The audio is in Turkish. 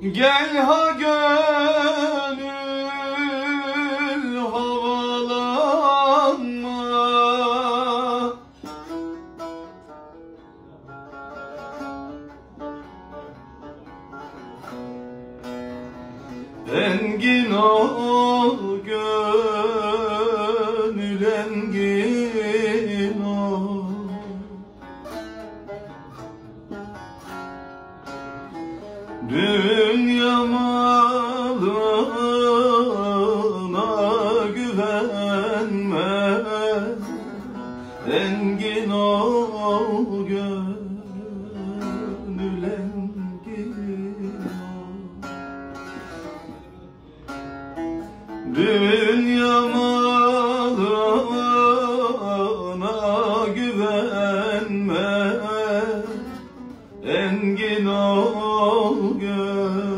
Gel ha gönül havalanma. Engin ol gönül Dünya güvenme. Engin ol gönül engin ol. Dünya güvenme. Engin ol gönül